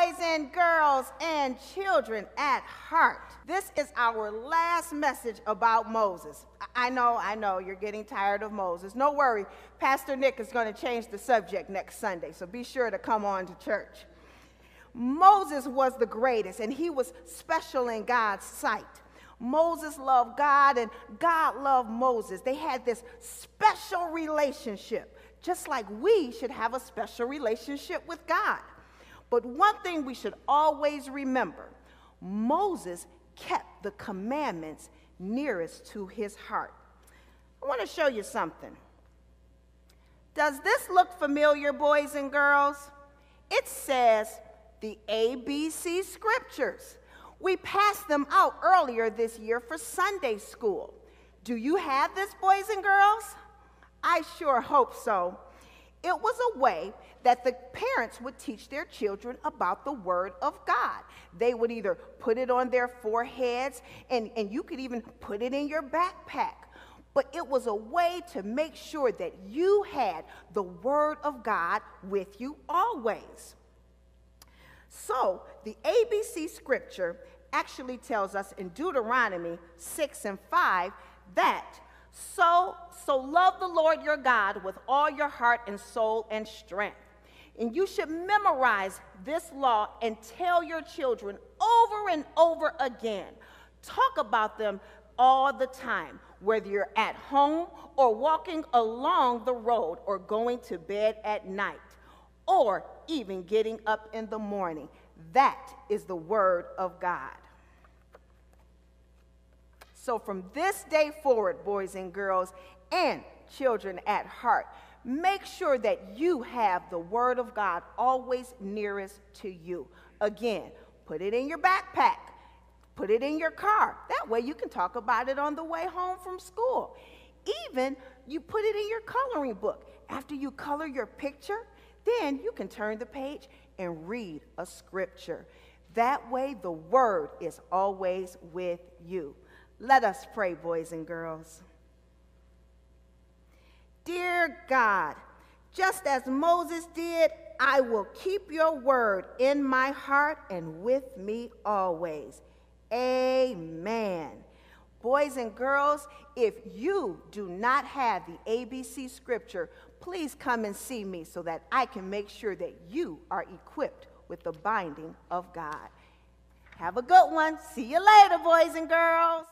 boys and girls and children at heart. This is our last message about Moses. I know, I know, you're getting tired of Moses. No worry, Pastor Nick is going to change the subject next Sunday, so be sure to come on to church. Moses was the greatest, and he was special in God's sight. Moses loved God, and God loved Moses. They had this special relationship, just like we should have a special relationship with God. But one thing we should always remember Moses kept the commandments nearest to his heart. I want to show you something. Does this look familiar, boys and girls? It says the ABC scriptures. We passed them out earlier this year for Sunday school. Do you have this, boys and girls? I sure hope so. It was a way that the parents would teach their children about the Word of God. They would either put it on their foreheads, and, and you could even put it in your backpack. But it was a way to make sure that you had the Word of God with you always. So, the ABC scripture actually tells us in Deuteronomy 6 and 5 that so, so love the Lord your God with all your heart and soul and strength. And you should memorize this law and tell your children over and over again. Talk about them all the time, whether you're at home or walking along the road or going to bed at night or even getting up in the morning. That is the word of God. So from this day forward, boys and girls, and children at heart, make sure that you have the Word of God always nearest to you. Again, put it in your backpack, put it in your car. That way you can talk about it on the way home from school. Even you put it in your coloring book. After you color your picture, then you can turn the page and read a scripture. That way, the Word is always with you. Let us pray, boys and girls. Dear God, just as Moses did, I will keep your word in my heart and with me always. Amen. Boys and girls, if you do not have the ABC scripture, please come and see me so that I can make sure that you are equipped with the binding of God. Have a good one. See you later, boys and girls.